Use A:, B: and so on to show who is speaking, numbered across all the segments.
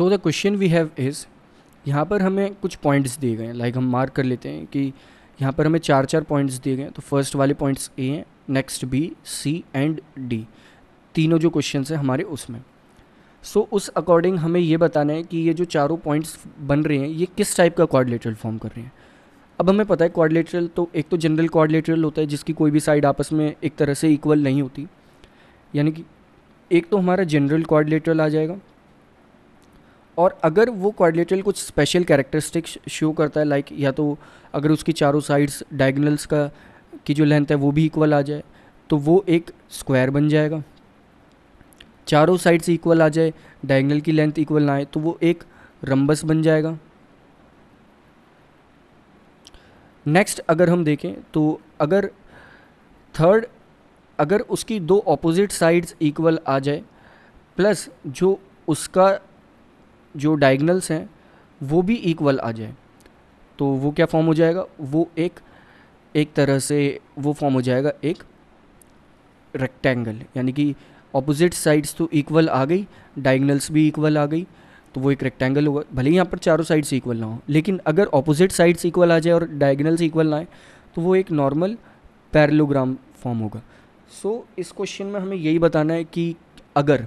A: So the question we have is यहाँ पर हमें कुछ पॉइंट्स दिए गए हैं। लाइक हम मार्क कर लेते हैं कि यहाँ पर हमें चार चार पॉइंट्स दिए गए हैं। तो फ़र्स्ट वाले पॉइंट्स ए हैं next B C and D तीनों जो क्वेश्चन हैं हमारे उसमें। सो so, उस अकॉर्डिंग हमें ये बताना है कि ये जो चारों पॉइंट्स बन रहे हैं ये किस टाइप का क्वाड्रिलेटरल फॉर्म कर रहे हैं? अब हमें पता है क्वाड्रिलेटरल तो एक तो जनरल क्वाड्रिलेटरल होता है जिसकी कोई भी साइड आपस में एक तरह से इक्वल नहीं होती। यानी कि एक तो हमारा जनरल क्वाड्रिलेटरल आ जाएगा और अगर वो क्वाड्रिलेटरल कुछ स्पेशल कैरेक्टरिस्टिक्स शो करता है लाइक या तो अगर उसकी चारों साइड्स डायगनल्स का, की जो लेंथ है, वो भी इक्वल आ जाए तो वो एक स्क्वायर बन जाएगा। चारों साइड्स इक्वल आ जाए डायगनल की लेंथ इक्वल ना आए तो वो एक रंबस बन जाएगा। नेक्स्ट अगर हम देखें तो अगर थर्ड अगर उसकी दो ऑपोजिट साइड्स इक्वल आ जाए प्लस जो उसका जो डायगनल्स हैं वो भी इक्वल आ जाए। तो वो क्या फॉर्म हो जाएगा? वो एक एक तरह से वो फॉर्म हो जाएगा एक रेक्टेंगल यानी कि ऑपोजिट साइड्स तो इक्वल आ गई डायगनल्स भी इक्वल आ गई तो वो एक रेक्टेंगल होगा। भले ही यहाँ पर चारों साइड्स इक्वल ना हो लेकिन अगर ऑपोजिट साइड्स इक्वल आ जाए और डायगनल्स इक्वल ना आए तो वो एक नॉर्मल पैरलोग्राम फॉर्म होगा। सो so, इस क्वेश्चन में हमें यही बताना है कि अगर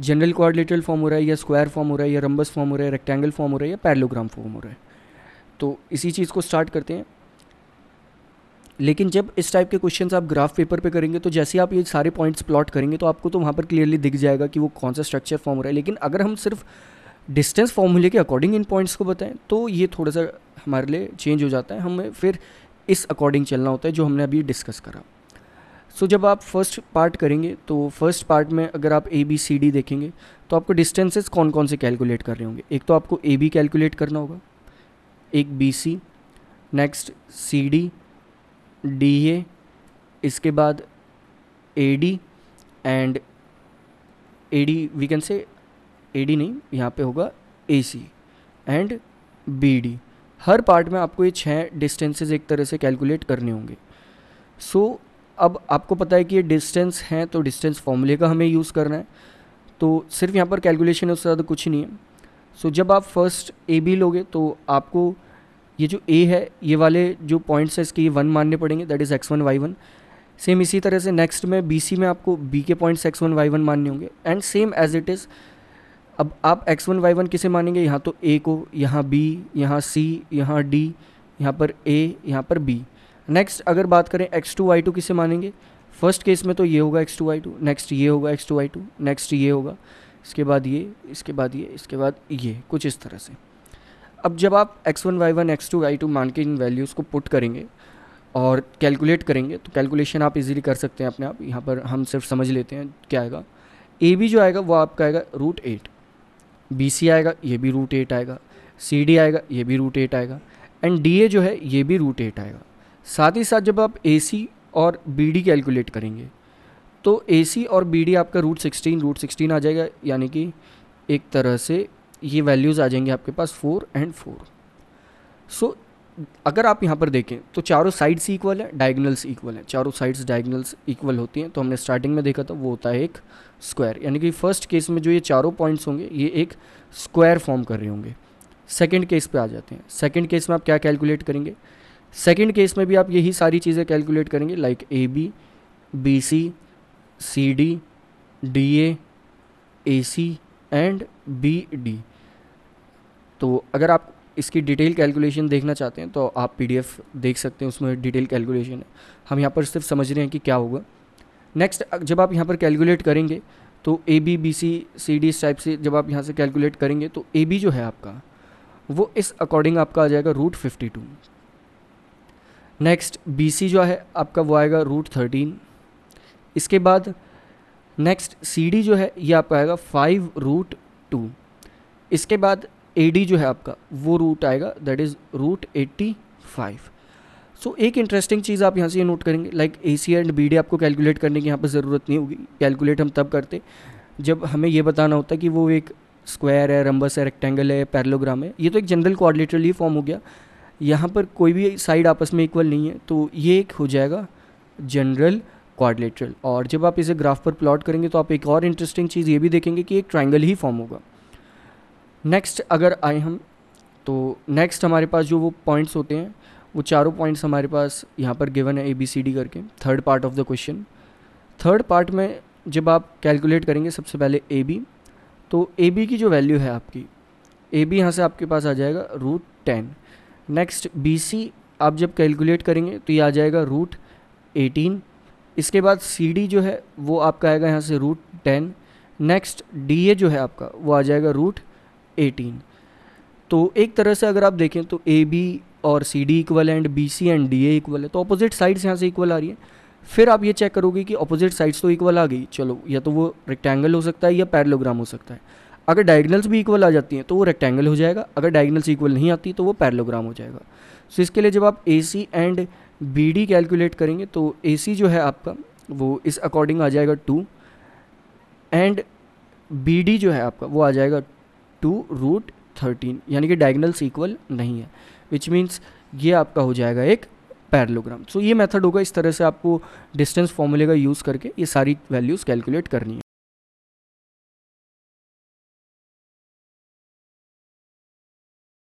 A: जनरल कोऑर्डिनेटल फॉर्म हो रहा है या स्क्वायर फॉर्म हो रहा है या रंबस फॉर्म हो रहा है रेक्टेंगल फॉर्म हो रहा है या पैरलोग्राम फॉर्म हो रहा है। तो इसी चीज़ को स्टार्ट करते हैं। लेकिन जब इस टाइप के क्वेश्चंस आप ग्राफ पेपर पे करेंगे तो जैसे आप ये सारे पॉइंट्स प्लॉट करेंगे तो आपको तो वहाँ पर क्लियरली दिख जाएगा कि वो कौन सा स्ट्रक्चर फॉर्म हो रहा है। लेकिन अगर हम सिर्फ़ डिस्टेंस फॉर्मूले के अकॉर्डिंग इन पॉइंट्स को बताएँ तो ये थोड़ा सा हमारे लिए चेंज हो जाता है। हमें फिर इस अकॉर्डिंग चलना होता है, जो हमने अभी डिस्कस करा। सो so, जब आप फ़र्स्ट पार्ट करेंगे तो फ़र्स्ट पार्ट में अगर आप ए बी सी डी देखेंगे तो आपको डिस्टेंसेस कौन कौन से कैलकुलेट कर रहे होंगे? एक तो आपको ए बी कैलकुलेट करना होगा एक B C next C D D A इसके बाद A D and A D we can say A D नहीं यहाँ पे होगा A C and B D her part में आपको ये छः डिस्टेंसेस एक तरह से कैलकुलेट करने होंगे। सो so, अब आपको पता है कि ये डिस्टेंस हैं तो डिस्टेंस फॉर्मूले का हमें यूज़ करना है। तो सिर्फ़ यहाँ पर कैलकुलेशन है उससे ज़्यादा कुछ ही नहीं है। सो so, जब आप फ़र्स्ट ए बी लोगे तो आपको ये जो ए है ये वाले जो पॉइंट्स है इसके ये वन मानने पड़ेंगे that is X one Y one same इसी तरह से नेक्स्ट में बी सी में आपको बी के points X one Y one मानने होंगे। And same as it is अब आप एक्स वन वाई वन किसे मानेंगे? यहाँ तो ए को यहाँ बी यहाँ सी यहाँ डी यहाँ पर ए यहाँ पर बी नेक्स्ट अगर बात करें एक्स टू वाई टू किसे मानेंगे? फ़र्स्ट केस में तो ये होगा X two Y two next ये होगा X two Y two next ये होगा, इसके बाद ये, इसके बाद ये, इसके बाद ये, कुछ इस तरह से। अब जब आप X one Y one X two Y two मान के इन वैल्यूज़ को पुट करेंगे और कैलकुलेट करेंगे तो कैलकुलेशन आप इजीली कर सकते हैं अपने आप। यहाँ पर हम सिर्फ़ समझ लेते हैं क्या आएगा। ए बी जो आएगा वो आपका आएगा रूट एट बी सी आएगा, ये भी रूट एट आएगा। सी डी आएगा, ये भी रूट एट आएगा। एंड डी ए जो है, ये भी रूट एट आएगा। साथ ही साथ जब आप ए सी और बी डी कैलकुलेट करेंगे तो ए सी और बी डी आपका रूट सिक्सटीन रूट सिक्सटीन आ जाएगा, यानी कि एक तरह से ये वैल्यूज़ आ जाएँगे आपके पास फोर एंड फोर सो अगर आप यहाँ पर देखें तो चारों साइड्स इक्वल है डायगनल्स इक्वल हैं। चारों साइड्स डायगनल्स इक्वल होती हैं तो हमने स्टार्टिंग में देखा था, वो होता है एक स्क्वायर यानी कि फ़र्स्ट केस में जो ये चारों पॉइंट्स होंगे, ये एक स्क्वायर फॉर्म कर रहे होंगे। सेकेंड केस पे आ जाते हैं। सेकेंड केस में आप क्या कैलकुलेट करेंगे? सेकेंड केस में भी आप यही सारी चीज़ें कैलकुलेट करेंगे like A B B C C D D A A C and B D तो अगर आप इसकी डिटेल कैलकुलेशन देखना चाहते हैं तो आप पीडीएफ देख सकते हैं, उसमें डिटेल कैलकुलेशन है। हम यहाँ पर सिर्फ़ समझ रहे हैं कि क्या होगा। नेक्स्ट जब आप यहाँ पर कैलकुलेट करेंगे तो A B B C C D इस टाइप से जब आप यहाँ से कैलकुलेट करेंगे तो ए बी जो है आपका, वो इस अकॉर्डिंग आपका आ जाएगा root fifty two next B C जो है, आपका वो आएगा रूट थर्टीन इसके बाद नेक्स्ट सी डी जो है, ये आपका आएगा फाइव रूट टू इसके बाद ए डी जो है आपका, वो रूट आएगा that is root eighty five so एक इंटरेस्टिंग चीज़ आप यहाँ से ये नोट करेंगे like A C and B D आपको कैलकुलेट करने की यहाँ पर ज़रूरत नहीं होगी. कैलकुलेट हम तब करते जब हमें ये बताना होता कि वो एक स्क्वायर है रंबस है रेक्टेंगल है पैरलोग्राम है. ये तो एक जनरल कोऑर्डिनेटरली फॉर्म हो गया. यहाँ पर कोई भी साइड आपस में इक्वल नहीं है तो ये एक हो जाएगा जनरल क्वाड्रिलेटरल और जब आप इसे ग्राफ पर प्लॉट करेंगे तो आप एक और इंटरेस्टिंग चीज़ ये भी देखेंगे कि एक ट्राइंगल ही फॉर्म होगा। नेक्स्ट अगर आए हम तो नेक्स्ट हमारे पास जो वो पॉइंट्स होते हैं, वो चारों पॉइंट्स हमारे पास यहाँ पर गिवन है ए बी सी डी करके third part of the question third part में जब आप कैलकुलेट करेंगे, सबसे पहले ए बी तो ए बी की जो वैल्यू है आपकी ए बी यहाँ से आपके पास आ जाएगा root ten next B C आप जब कैलकुलेट करेंगे तो ये आ जाएगा रूट एटीन इसके बाद सी डी जो है, वो आपका आएगा यहाँ से root ten next D A जो है आपका, वो आ जाएगा रूट एटीन तो एक तरह से अगर आप देखें तो ए बी और C D equal and B C and D A equal है तो अपोजिट साइड्स यहाँ से इक्वल आ रही है. फिर आप ये चेक करोगे कि अपोजिट साइड्स तो इक्वल आ गई. चलो, या तो वो रेक्टेंगल हो सकता है या पैरलोग्राम हो सकता है. अगर डायगनल्स भी इक्वल आ जाती हैं तो वो रेक्टेंगल हो जाएगा। अगर डायगनल्स इक्वल नहीं आती तो वो पैरलोग्राम हो जाएगा। सो so, इसके लिए जब आप A C and B D calculate करेंगे तो ए सी जो है आपका वो इस अकॉर्डिंग आ जाएगा टू एंड बी डी जो है आपका वो आ जाएगा टू रूट थर्टीन यानी कि डायगनल्स इक्वल नहीं है विच मीन्स ये आपका हो जाएगा एक पैरलोग्राम सो so, ये मेथड होगा इस तरह से आपको डिस्टेंस फॉर्मूले का यूज़ करके ये सारी वैल्यूज़ कैलकुलेट करनी है।